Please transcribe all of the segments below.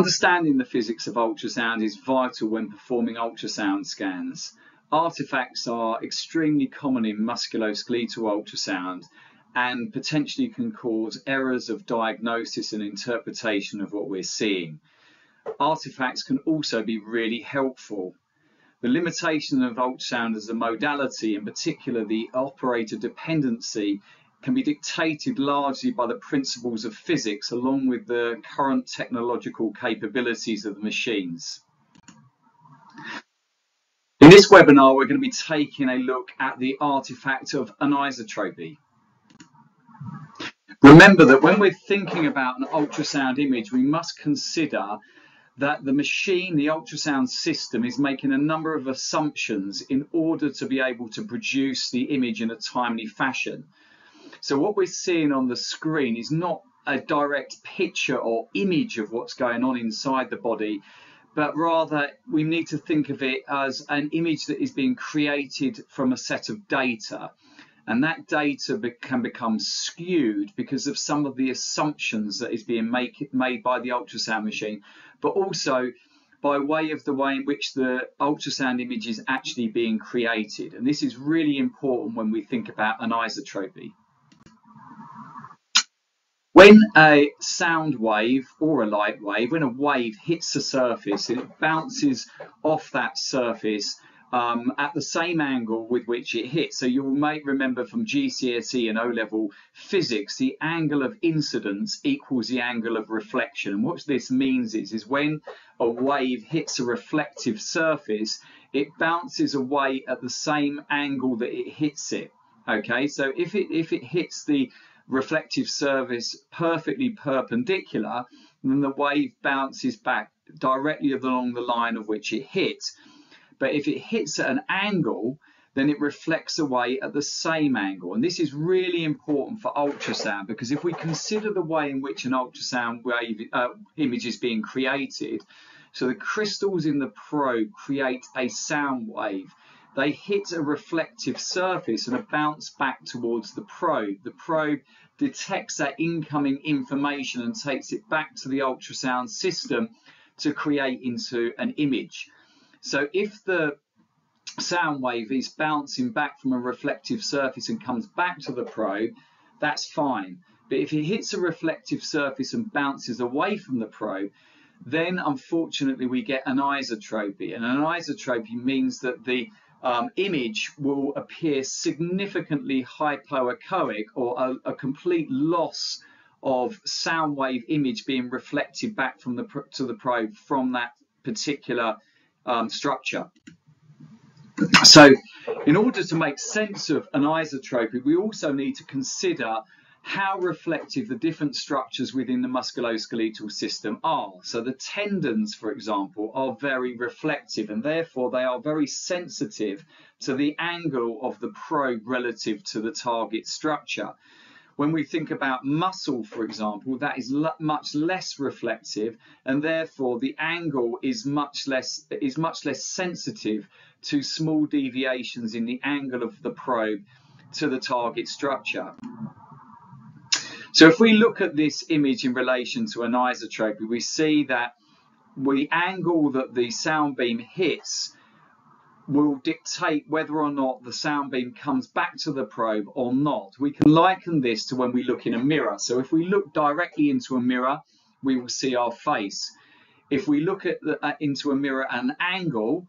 Understanding the physics of ultrasound is vital when performing ultrasound scans. Artifacts are extremely common in musculoskeletal ultrasound and potentially can cause errors of diagnosis and interpretation of what we're seeing. Artifacts can also be really helpful. The limitation of ultrasound as a modality, in particular the operator dependency, can be dictated largely by the principles of physics along with the current technological capabilities of the machines. In this webinar, we're going to be taking a look at the artifact of anisotropy. Remember that when we're thinking about an ultrasound image, we must consider that the machine, the ultrasound system, is making a number of assumptions in order to be able to produce the image in a timely fashion. So what we're seeing on the screen is not a direct picture or image of what's going on inside the body, but rather we need to think of it as an image that is being created from a set of data. And that data be can become skewed because of some of the assumptions that is being make, made by the ultrasound machine, but also by way of the way in which the ultrasound image is actually being created. And this is really important when we think about anisotropy. When a sound wave or a light wave, when a wave hits the surface, it bounces off that surface um, at the same angle with which it hits. So you may remember from GCSE and O-level physics, the angle of incidence equals the angle of reflection. And what this means is, is when a wave hits a reflective surface, it bounces away at the same angle that it hits it. Okay, so if it if it hits the reflective surface perfectly perpendicular, then the wave bounces back directly along the line of which it hit. But if it hits at an angle, then it reflects away at the same angle. And this is really important for ultrasound because if we consider the way in which an ultrasound wave uh, image is being created, so the crystals in the probe create a sound wave. They hit a reflective surface and bounce back towards the probe. The probe detects that incoming information and takes it back to the ultrasound system to create into an image. So if the sound wave is bouncing back from a reflective surface and comes back to the probe, that's fine. But if it hits a reflective surface and bounces away from the probe, then unfortunately we get anisotropy. And anisotropy means that the um, image will appear significantly hypoechoic or a, a, complete loss of sound wave image being reflected back from the to the probe from that particular um, structure. So in order to make sense of anisotropy, we also need to consider how reflective the different structures within the musculoskeletal system are. So the tendons, for example, are very reflective and therefore they are very sensitive to the angle of the probe relative to the target structure. When we think about muscle, for example, that is much less reflective, and therefore the angle is much less is much less sensitive to small deviations in the angle of the probe to the target structure. So if we look at this image in relation to anisotropy, we see that the angle that the sound beam hits will dictate whether or not the sound beam comes back to the probe or not. We can liken this to when we look in a mirror. So if we look directly into a mirror, we will see our face. If we look at the, uh, into a mirror at an angle,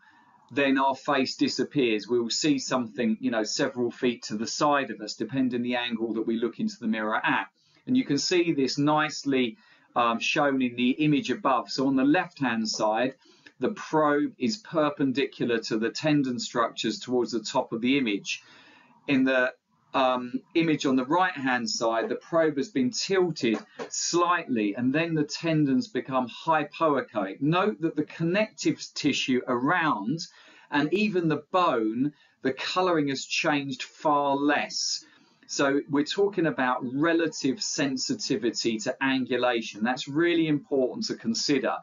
then our face disappears. We will see something, you know, several feet to the side of us, depending the angle that we look into the mirror at. And you can see this nicely um, shown in the image above. So on the left-hand side, the probe is perpendicular to the tendon structures towards the top of the image. In the um, image on the right hand side, the probe has been tilted slightly and then the tendons become hypoechoic. Note that the connective tissue around and even the bone, the colouring has changed far less. So we're talking about relative sensitivity to angulation. That's really important to consider.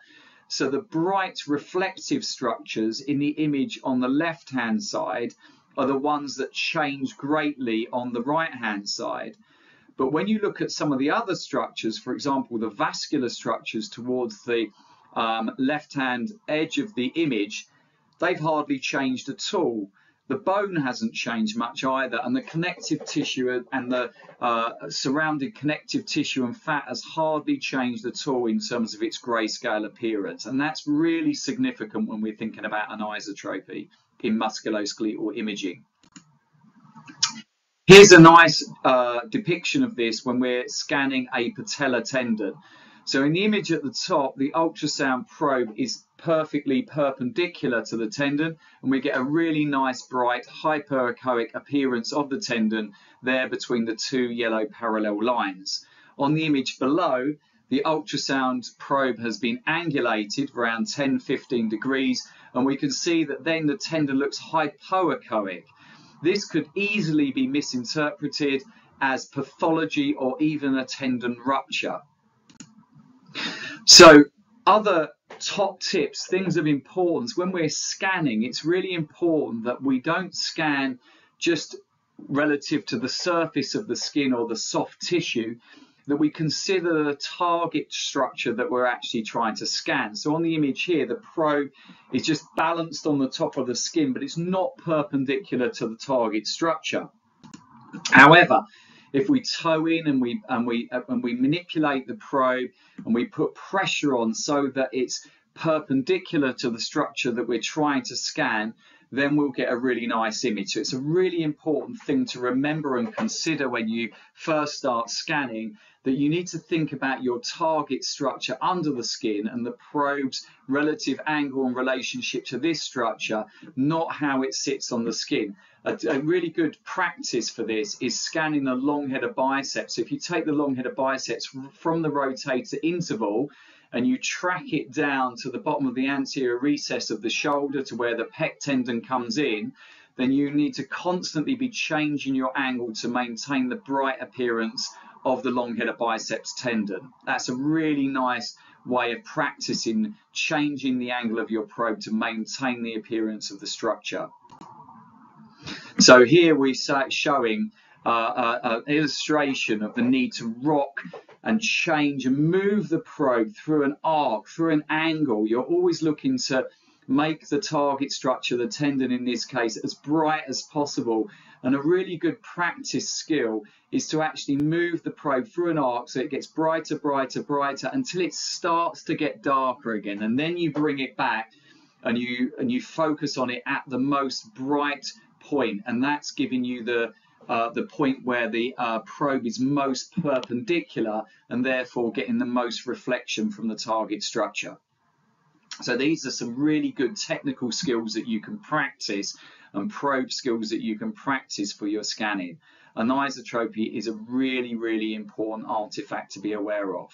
So the bright reflective structures in the image on the left hand side are the ones that change greatly on the right hand side. But when you look at some of the other structures, for example, the vascular structures towards the um, left-hand edge of the image, they've hardly changed at all. The bone hasn't changed much either, and the connective tissue and the uh, surrounding connective tissue and fat has hardly changed at all in terms of its grayscale appearance. And that's really significant when we're thinking about anisotropy in musculoskeletal imaging. Here's a nice uh, depiction of this when we're scanning a patella tendon. So in the image at the top, the ultrasound probe is perfectly perpendicular to the tendon and we get a really nice bright hyperechoic appearance of the tendon there between the two yellow parallel lines. On the image below, the ultrasound probe has been angulated around 10-15 degrees and we can see that then the tendon looks hypoechoic. This could easily be misinterpreted as pathology or even a tendon rupture. So other top tips, things of importance, when we're scanning, it's really important that we don't scan just relative to the surface of the skin or the soft tissue, that we consider the target structure that we're actually trying to scan. So on the image here, the probe is just balanced on the top of the skin, but it's not perpendicular to the target structure. However, if we toe in and we and we uh, and we manipulate the probe and we put pressure on so that it's perpendicular to the structure that we're trying to scan, then we'll get a really nice image. So it's a really important thing to remember and consider when you first start scanning that you need to think about your target structure under the skin and the probe's relative angle and relationship to this structure, not how it sits on the skin. A, a really good practice for this is scanning the long head of biceps. So if you take the long head of biceps from the rotator interval, and you track it down to the bottom of the anterior recess of the shoulder to where the pec tendon comes in, then you need to constantly be changing your angle to maintain the bright appearance of the long head of biceps tendon. That's a really nice way of practicing changing the angle of your probe to maintain the appearance of the structure. So here we start showing an illustration of the need to rock and change and move the probe through an arc, through an angle. You're always looking to make the target structure, the tendon in this case, as bright as possible. And a really good practice skill is to actually move the probe through an arc so it gets brighter, brighter, brighter until it starts to get darker again. And then you bring it back and you and you focus on it at the most bright point, and that's giving you the uh, the point where the uh, probe is most perpendicular and therefore getting the most reflection from the target structure. So these are some really good technical skills that you can practice and probe skills that you can practice for your scanning. Anisotropy is a really, really important artifact to be aware of.